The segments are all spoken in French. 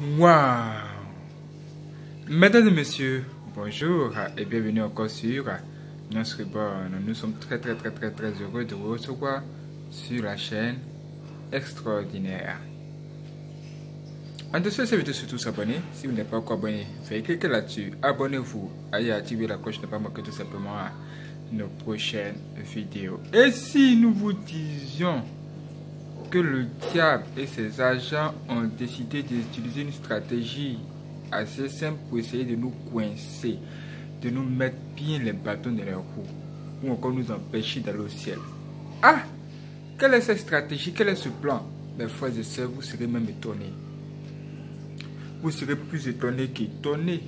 Waouh Mesdames et messieurs, bonjour et bienvenue encore sur Reborn. Nous sommes très très très très très heureux de vous recevoir sur la chaîne extraordinaire. En dessous de cette vidéo, surtout s'abonner. Si vous n'êtes pas encore abonné, faites cliquer là-dessus. Abonnez-vous. Allez activer la cloche de ne pas manquer tout simplement nos prochaines vidéos. Et si nous vous disions que le diable et ses agents ont décidé d'utiliser une stratégie assez simple pour essayer de nous coincer, de nous mettre bien les bâtons dans les roues, ou encore nous empêcher d'aller au ciel. Ah! Quelle est cette stratégie? Quel est ce plan? Mes frères et sœurs, vous serez même étonnés. Vous serez plus étonnés qu'étonnés.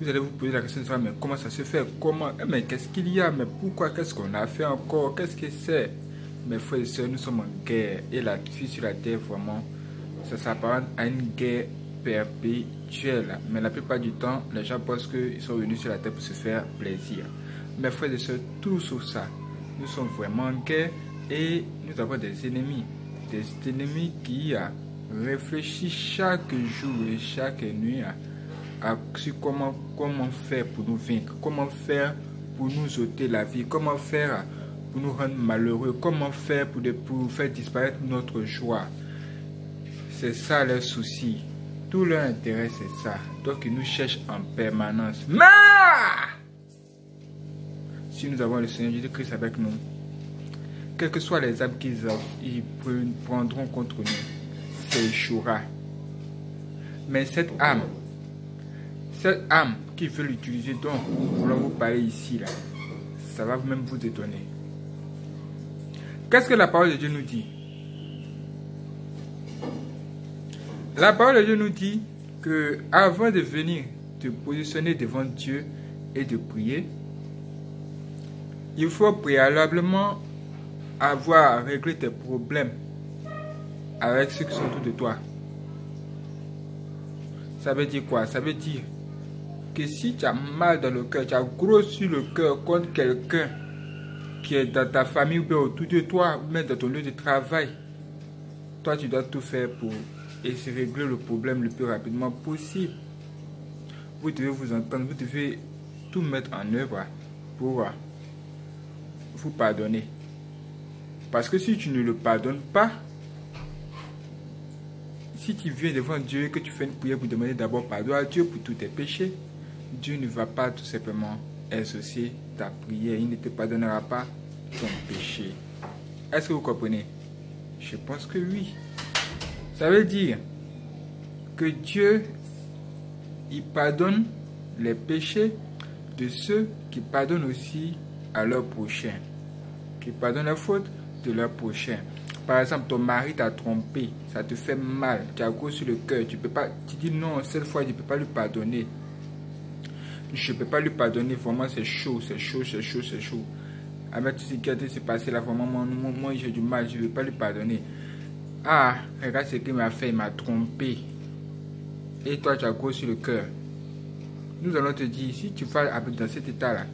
Vous allez vous poser la question de mais comment ça se fait? Comment? Eh, Mais qu'est-ce qu'il y a? Mais pourquoi? Qu'est-ce qu'on a fait encore? Qu'est-ce que c'est? Mes frères et sœurs, nous sommes en guerre. Et la vie sur la terre, vraiment, ça s'apparente à une guerre perpétuelle. Mais la plupart du temps, les gens pensent qu'ils sont venus sur la terre pour se faire plaisir. Mes frères et sœurs, tout sauf ça. Nous sommes vraiment en guerre et nous avons des ennemis. Des ennemis qui réfléchissent chaque jour et chaque nuit à, sur comment, comment faire pour nous vaincre, comment faire pour nous ôter la vie, comment faire nous rendre malheureux Comment faire pour, pour faire disparaître notre joie? C'est ça leur souci. Tout leur intérêt, c'est ça. Donc, ils nous cherchent en permanence. Mais si nous avons le Seigneur Jésus-Christ avec nous, quelles que soient les âmes qu'ils prendront contre nous, ça échouera. Mais cette âme, cette âme qui veut l'utiliser, dont nous voulons vous parler ici, là, ça va même vous étonner. Qu'est-ce que la parole de Dieu nous dit? La parole de Dieu nous dit que avant de venir te positionner devant Dieu et de prier, il faut préalablement avoir réglé tes problèmes avec ceux qui sont autour de toi. Ça veut dire quoi? Ça veut dire que si tu as mal dans le cœur, tu as gros sur le cœur contre quelqu'un, qui est dans ta famille ou bien autour de toi, ou même dans ton lieu de travail, toi tu dois tout faire pour essayer de régler le problème le plus rapidement possible. Vous devez vous entendre, vous devez tout mettre en œuvre pour vous pardonner. Parce que si tu ne le pardonnes pas, si tu viens devant Dieu et que tu fais une prière pour demander d'abord pardon à Dieu pour tous tes péchés, Dieu ne va pas tout simplement associer ta prière. Il ne te pardonnera pas ton péché? Est-ce que vous comprenez? Je pense que oui. Ça veut dire que Dieu, il pardonne les péchés de ceux qui pardonnent aussi à leur prochain. Qui pardonnent la faute de leur prochain. Par exemple, ton mari t'a trompé, ça te fait mal, tu as gros sur le cœur, tu peux pas, tu dis non, cette fois je ne peux pas lui pardonner je ne peux pas lui pardonner, vraiment c'est chaud, c'est chaud, c'est chaud, c'est chaud. Avec tout ce qui s'est passé là, vraiment, moi, moi j'ai du mal, je ne vais pas lui pardonner. Ah, regarde ce qu'il m'a fait, il m'a trompé. Et toi, tu as gros sur le cœur. Nous allons te dire, si tu vas dans cet état-là,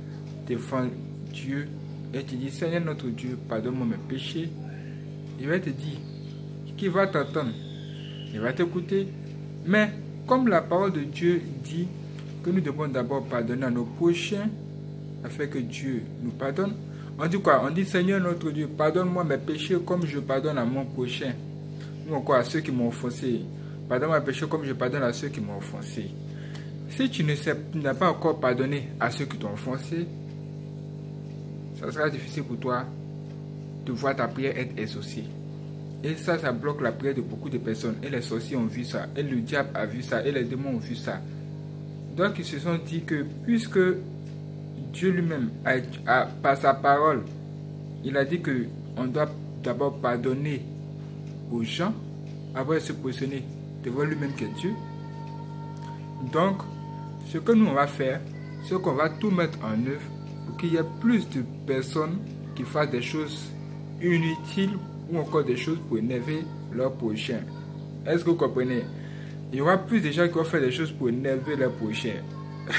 défends Dieu et tu dis, Seigneur notre Dieu, pardonne-moi mes péchés, il va te dire, qui va t'entendre, il va t'écouter. Mais comme la parole de Dieu dit, que nous devons d'abord pardonner à nos prochains afin que Dieu nous pardonne. On dit quoi On dit Seigneur notre Dieu, pardonne-moi mes péchés comme je pardonne à mon prochain. Ou encore à ceux qui m'ont offensé. Pardonne-moi mes péchés comme je pardonne à ceux qui m'ont offensé. Si tu n'as pas encore pardonné à ceux qui t'ont offensé, ça sera difficile pour toi de voir ta prière être exaucée. Et ça, ça bloque la prière de beaucoup de personnes. Et les sorciers ont vu ça. Et le diable a vu ça. Et les démons ont vu ça. Donc ils se sont dit que puisque Dieu lui-même, a, par sa parole, il a dit que on doit d'abord pardonner aux gens avant de se positionner devant lui-même qui est Dieu. Donc, ce que nous on faire, c'est qu'on va tout mettre en œuvre pour qu'il y ait plus de personnes qui fassent des choses inutiles ou encore des choses pour énerver leur prochain. Est-ce que vous comprenez? Il y aura plus de gens qui vont faire des choses pour énerver leurs prochains.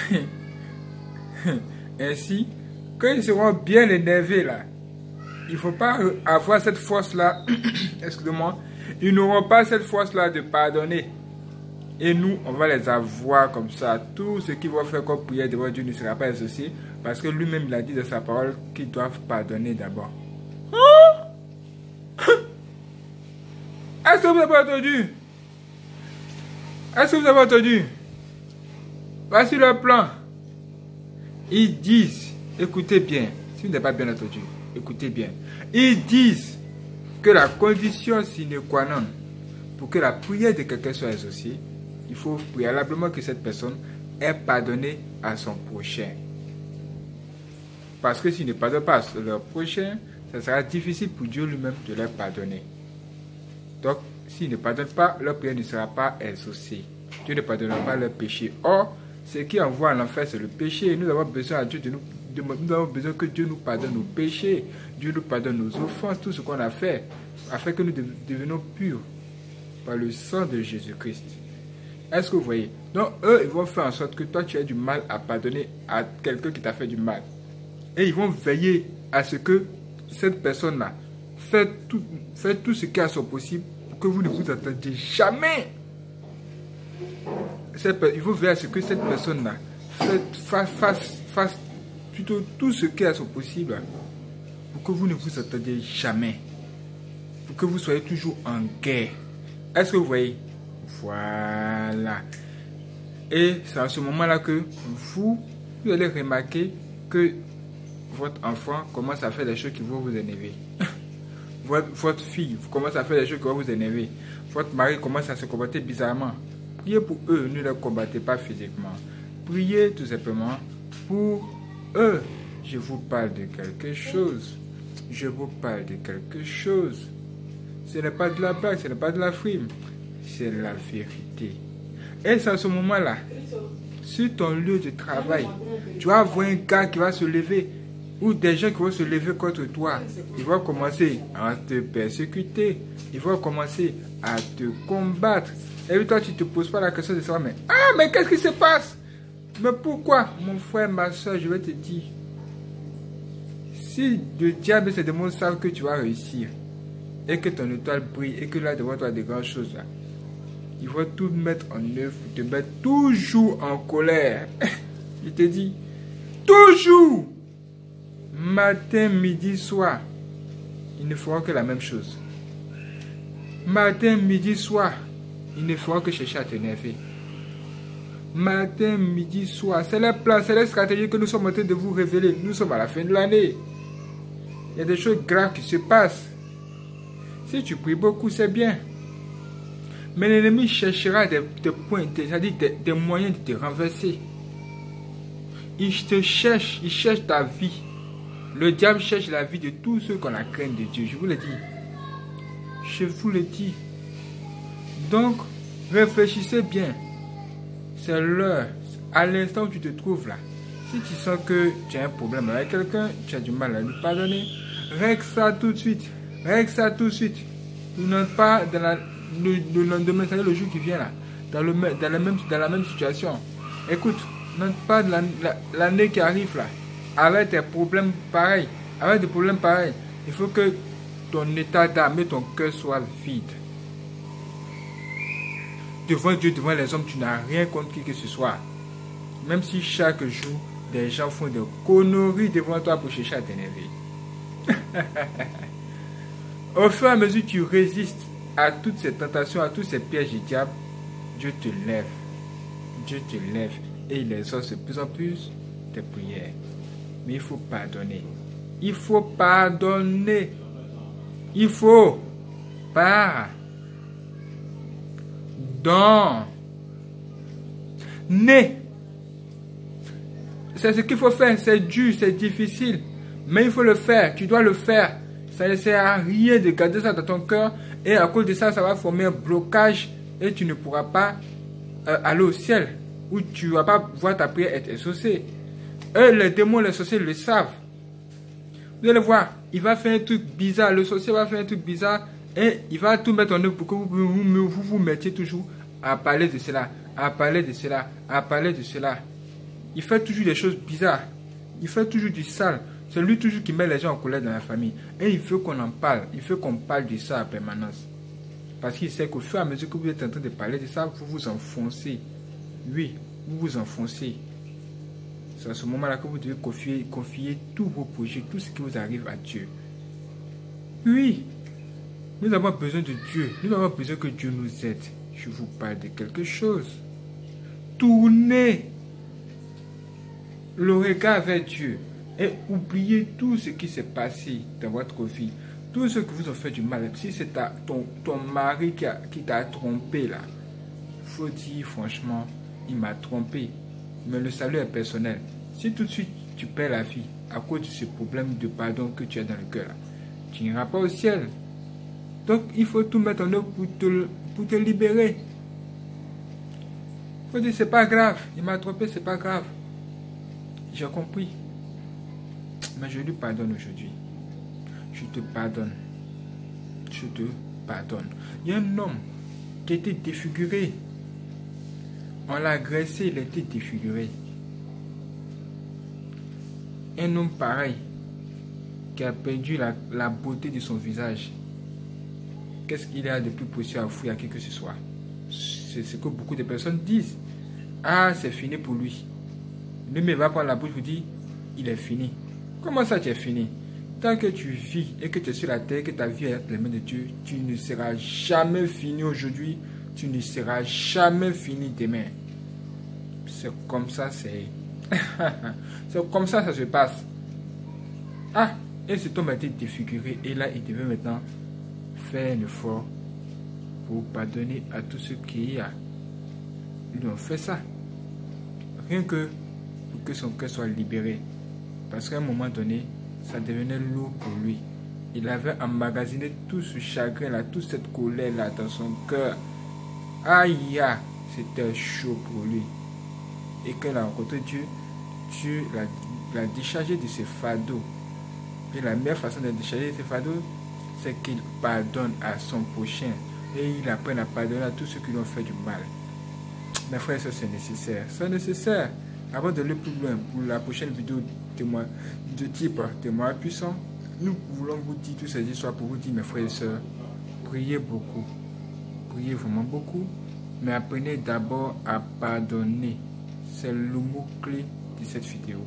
Ainsi, quand ils seront bien énervés là, il ne faut pas avoir cette force-là, excusez-moi, ils n'auront pas cette force-là de pardonner. Et nous, on va les avoir comme ça. Tout ce qu'ils vont faire comme prière devant Dieu ne sera pas associé. Parce que lui-même, il a dit dans sa parole qu'ils doivent pardonner d'abord. Est-ce que vous avez entendu? Est-ce que vous avez entendu? Voici le plan. Ils disent, écoutez bien, si vous n'avez pas bien entendu, écoutez bien. Ils disent que la condition sine qua non pour que la prière de quelqu'un soit associée, il faut préalablement que cette personne ait pardonné à son prochain. Parce que s'il ne pardonne pas à leur prochain, ça sera difficile pour Dieu lui-même de leur pardonner. Donc, s'il ne pardonne pas, leur prière ne sera pas associée. Dieu ne pardonnera pas leur péché. Or, ce qui envoie à l'enfer, c'est le péché. Nous avons besoin à Dieu de nous, nous avons besoin que Dieu nous pardonne nos péchés. Dieu nous pardonne nos offenses, tout ce qu'on a fait, afin que nous devenions purs par le sang de Jésus-Christ. Est-ce que vous voyez? Donc, eux, ils vont faire en sorte que toi, tu aies du mal à pardonner à quelqu'un qui t'a fait du mal. Et ils vont veiller à ce que cette personne-là fait tout, ce qui est son possible que vous ne vous attendiez jamais. Il faut veiller ce que cette personne-là fasse, fasse, fasse plutôt tout ce qui est à son possible pour que vous ne vous attendiez jamais. Pour que vous soyez toujours en guerre. Est-ce que vous voyez? Voilà. Et c'est à ce moment-là que vous allez remarquer que votre enfant commence à faire des choses qui vont vous énerver. votre, fille commence à faire des choses qui vont vous énerver. Votre mari commence à se comporter bizarrement. Priez pour eux, ne les combattez pas physiquement. Priez tout simplement pour eux. Je vous parle de quelque chose. Je vous parle de quelque chose. Ce n'est pas de la blague, ce n'est pas de la frime. C'est la vérité. Et c'est à ce moment-là, sur ton lieu de travail, tu vas voir un gars qui va se lever ou des gens qui vont se lever contre toi. Ils vont commencer à te persécuter. Ils vont commencer à te combattre. Et toi, tu ne te poses pas la question de savoir, mais ah, mais qu'est-ce qui se passe? Mais pourquoi? Mon frère, ma soeur, je vais te dire. Si le diable et ses démons savent que tu vas réussir, et que ton étoile brille, et que là devant toi des grandes choses, ils vont tout mettre en œuvre te mettre toujours en colère. Je te dis, toujours, matin, midi, soir, ils ne feront que la même chose. Matin, midi, soir, ils ne feront que chercher à t'énerver. Matin, midi, soir, c'est la plan, c'est la stratégie que nous sommes en train de vous révéler. Nous sommes à la fin de l'année. Il y a des choses graves qui se passent. Si tu pries beaucoup, c'est bien. Mais l'ennemi cherchera des, points, c'est-à-dire des moyens de te renverser. Il te cherche, il cherche ta vie. Le diable cherche la vie de tous ceux qu'on a craint de Dieu. Je vous le dis. Je vous le dis. Donc, réfléchissez bien. C'est l'heure. À l'instant où tu te trouves là. Si tu sens que tu as un problème avec quelqu'un, tu as du mal à lui pardonner, règle ça tout de suite. Règle ça tout de suite. N'entres pas le, lendemain, c'est le jour qui vient là, dans, la, même, dans la même situation. Écoute, n'entre pas l'année qui arrive là, avec des problèmes pareils. Avec des problèmes pareils. Il faut que ton état d'âme et ton cœur soient vides. Devant Dieu, devant les hommes, tu n'as rien contre qui que ce soit. Même si chaque jour, des gens font des conneries devant toi pour chercher à t'énerver. Au fur et à mesure que tu résistes à toutes ces tentations, à tous ces pièges du diable, Dieu te lève. Dieu te lève et il exauce de plus en plus tes prières. Mais il faut pardonner. Il faut pardonner. Il faut pardonner. C'est ce qu'il faut faire. C'est dur, c'est difficile. Mais il faut le faire. Tu dois le faire. Ça ne sert à rien de garder ça dans ton cœur. Et à cause de ça, ça va former un blocage. Et tu ne pourras pas euh, aller au ciel. Ou tu ne vas pas voir ta prière être exaucée. Les démons, les sorciers le savent. Vous allez voir, il va faire un truc bizarre. Le sorcier va faire un truc bizarre. Et il va tout mettre en œuvre pour que vous vous, vous, vous mettiez toujours à parler de cela, à parler de cela, à parler de cela. Il fait toujours des choses bizarres. Il fait toujours du sale. C'est lui toujours qui met les gens en colère dans la famille. Et il veut qu'on en parle. Il veut qu'on parle de ça en permanence. Parce qu'il sait qu'au fur et à mesure que vous êtes en train de parler de ça, vous vous enfoncez. Oui, vous vous enfoncez. C'est à ce moment-là que vous devez confier, confier tous vos projets, tout ce qui vous arrive à Dieu. Oui, nous avons besoin de Dieu. Nous avons besoin que Dieu nous aide. Je vous parle de quelque chose. Tournez le regard vers Dieu et oubliez tout ce qui s'est passé dans votre vie. Tout ce que vous ont fait du mal. Si c'est ton, ton mari qui t'a trompé là, faut dire franchement, il m'a trompé. Mais le salut est personnel. Si tout de suite tu perds la vie à cause de ce problème de pardon que tu as dans le cœur, tu n'iras pas au ciel. Donc il faut tout mettre en œuvre pour te, libérer. Il faut dire c'est pas grave, il m'a trompé, c'est pas grave. J'ai compris. Mais je lui pardonne aujourd'hui. Je te pardonne. Je te pardonne. Il y a un homme qui était défiguré. On l'a agressé, il était défiguré. Un homme pareil qui a perdu la, beauté de son visage. Qu'est-ce qu'il a de plus possible à offrir à qui que ce soit? C'est ce que beaucoup de personnes disent. Ah, c'est fini pour lui. Ne me va pas la bouche, vous dit, il est fini. Comment ça, tu es fini? Tant que tu vis et que tu es sur la terre, que ta vie est entre les mains de Dieu, tu ne seras jamais fini aujourd'hui, tu ne seras jamais fini demain. C'est comme ça, c'est. c'est comme ça, ça se passe. Ah, et cet homme a été défiguré et là, il devait maintenant faire un effort pour pardonner à tous ceux qui. Ils ont fait ça. Rien que pour que son cœur soit libéré. Parce qu'à un moment donné, ça devenait lourd pour lui. Il avait emmagasiné tout ce chagrin-là, toute cette colère-là dans son cœur. Aïe, c'était chaud pour lui. Et que la rencontré Dieu, Dieu l'a déchargé de ses fardeaux. Et la meilleure façon de décharger ses fardeaux, c'est qu'il pardonne à son prochain. Et il apprenne à pardonner à tous ceux qui lui ont fait du mal. Mes frères, ça c'est nécessaire. C'est nécessaire. Avant de aller plus loin, pour la prochaine vidéo témoin, de type témoin puissant, nous voulons vous dire toutes ces histoires pour vous dire, mes frères et sœurs, priez beaucoup. Priez vraiment beaucoup. Mais apprenez d'abord à pardonner. C'est le mot clé cette vidéo.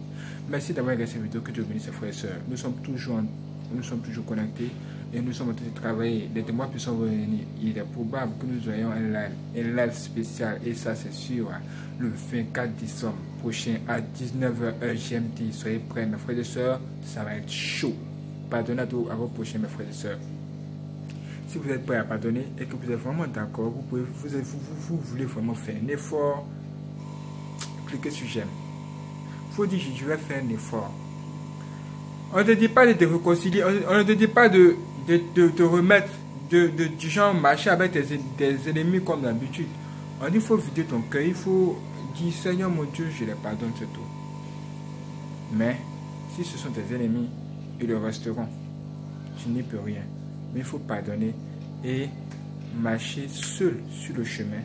Merci d'avoir regardé cette vidéo. Que Dieu bénisse, frères et sœurs. Nous sommes toujours, nous sommes toujours connectés et nous sommes en train de travailler. Les témoins puissants vont venir. Il est probable que nous ayons un live, un live spécial et ça c'est sûr. Le 24 décembre prochain à 19h GMT. Soyez prêts, mes frères et sœurs. Ça va être chaud. Pardonnez à, vos prochains, mes frères et sœurs. Si vous êtes prêts à pardonner et que vous êtes vraiment d'accord, vous, pouvez, vous, vous, vous, voulez vraiment faire un effort, cliquez sur j'aime. Faut dire, je vais faire un effort. On ne te dit pas de te réconcilier, on ne te dit pas de, te remettre, de, de, du genre marcher avec tes, ennemis comme d'habitude. On dit il faut vider ton cœur, il faut dire Seigneur mon Dieu, je les pardonne, c'est tout. Mais si ce sont tes ennemis, ils le resteront. Tu n'y peux rien. Mais il faut pardonner et marcher seul sur le chemin.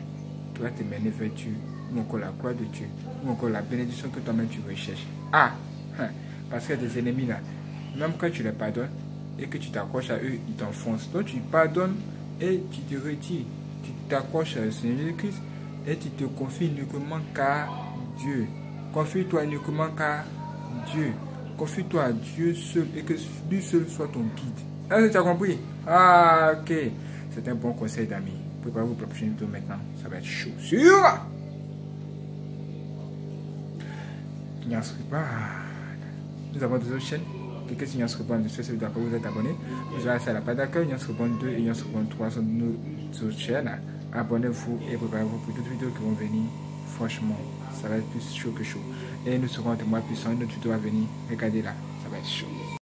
Toi, te mener vers Dieu, ou encore la croix de Dieu, ou encore la bénédiction que toi-même tu recherches. Ah, hein, parce qu'il y a des ennemis là. Même quand tu les pardonnes, et que tu t'accroches à eux, ils t'enfoncent. Donc tu pardonnes et tu te retires. Tu t'accroches à Seigneur Jésus-Christ et tu te confies uniquement qu'à Dieu. Confie-toi uniquement qu'à Dieu. Confie-toi à Dieu seul et que lui seul soit ton guide. Est-ce que tu as compris? Ah, ok. C'est un bon conseil d'amis. Préparez-vous pour la prochaine vidéo maintenant. Ça va être chaud. Sûr pas. Nous avons deux autres chaînes cliquez sur Yans Répondre, je suis d'accord, vous êtes abonné. Vous allez à la page d'accueil, Yans Répondre 2 et Yans Répondre 3 sur nos chaînes. Abonnez-vous et préparez-vous pour les vidéos qui vont venir. Franchement, ça va être plus chaud que chaud. Et nous serons témoins puissants, notre vidéo à venir. Regardez là, ça va être chaud.